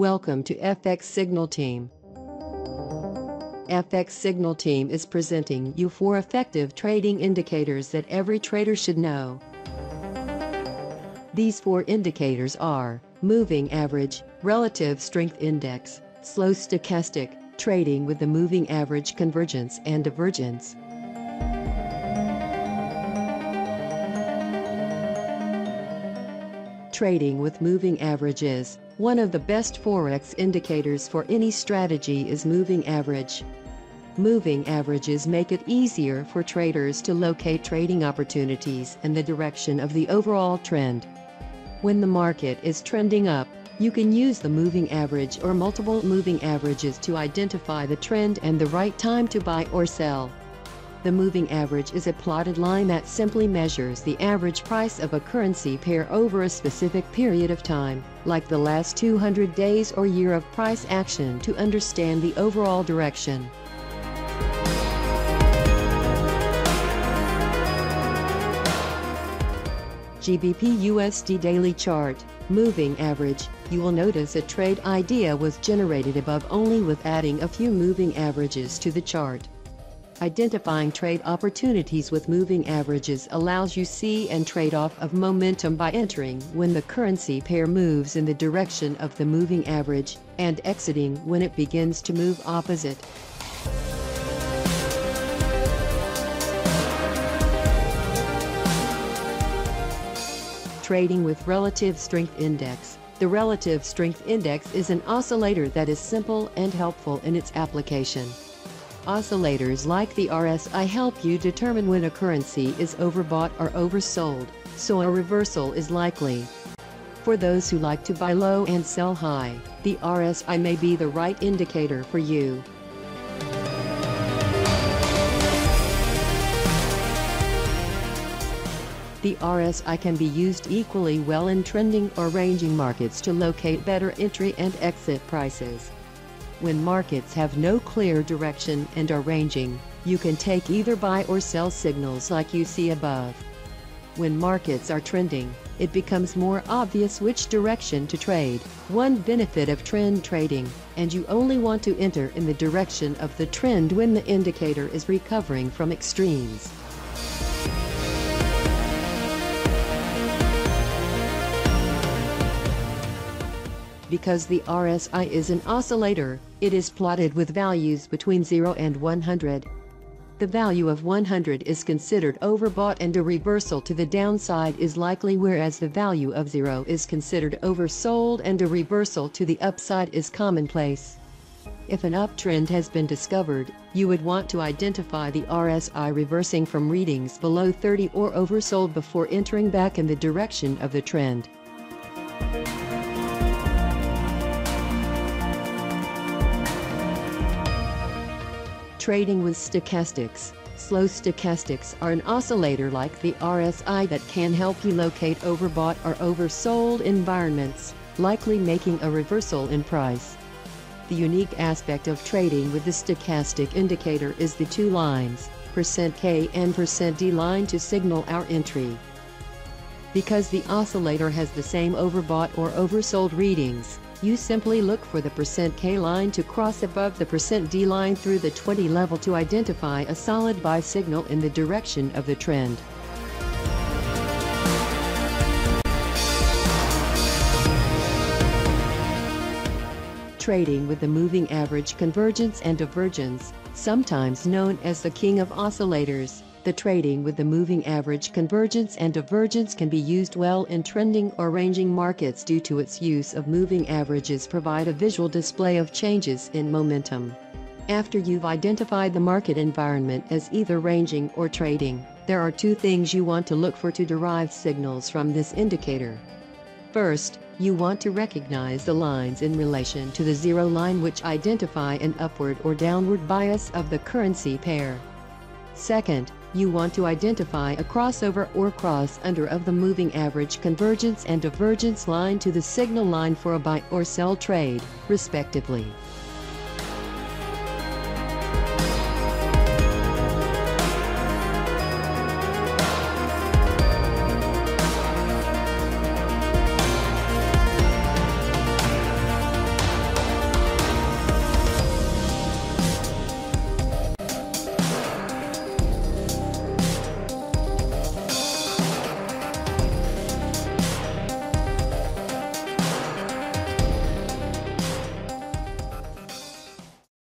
Welcome to FX Signal Team. FX Signal Team is presenting you four effective trading indicators that every trader should know. These four indicators are Moving Average, Relative Strength Index, Slow Stochastic, Trading with the Moving Average Convergence and Divergence. Trading with moving averages, one of the best Forex indicators for any strategy is moving average. Moving averages make it easier for traders to locate trading opportunities and the direction of the overall trend. When the market is trending up, you can use the moving average or multiple moving averages to identify the trend and the right time to buy or sell. The moving average is a plotted line that simply measures the average price of a currency pair over a specific period of time, like the last 200 days or year of price action to understand the overall direction. GBP USD Daily Chart, Moving Average, you will notice a trade idea was generated above only with adding a few moving averages to the chart. Identifying trade opportunities with moving averages allows you see and trade off of momentum by entering when the currency pair moves in the direction of the moving average and exiting when it begins to move opposite. Trading with Relative Strength Index The Relative Strength Index is an oscillator that is simple and helpful in its application. Oscillators like the RSI help you determine when a currency is overbought or oversold, so a reversal is likely. For those who like to buy low and sell high, the RSI may be the right indicator for you. The RSI can be used equally well in trending or ranging markets to locate better entry and exit prices. When markets have no clear direction and are ranging, you can take either buy or sell signals like you see above. When markets are trending, it becomes more obvious which direction to trade, one benefit of trend trading, and you only want to enter in the direction of the trend when the indicator is recovering from extremes. Because the RSI is an oscillator, it is plotted with values between 0 and 100. The value of 100 is considered overbought and a reversal to the downside is likely whereas the value of 0 is considered oversold and a reversal to the upside is commonplace. If an uptrend has been discovered, you would want to identify the RSI reversing from readings below 30 or oversold before entering back in the direction of the trend. Trading with stochastics. Slow stochastics are an oscillator like the RSI that can help you locate overbought or oversold environments, likely making a reversal in price. The unique aspect of trading with the stochastic indicator is the two lines, percent %K and percent %D line to signal our entry. Because the oscillator has the same overbought or oversold readings, you simply look for the percent %K line to cross above the percent %D line through the 20 level to identify a solid buy signal in the direction of the trend. Trading with the moving average convergence and divergence, sometimes known as the king of oscillators, the trading with the moving average convergence and divergence can be used well in trending or ranging markets due to its use of moving averages provide a visual display of changes in momentum. After you've identified the market environment as either ranging or trading, there are two things you want to look for to derive signals from this indicator. First, you want to recognize the lines in relation to the zero line which identify an upward or downward bias of the currency pair. Second, you want to identify a crossover or cross under of the moving average convergence and divergence line to the signal line for a buy or sell trade, respectively.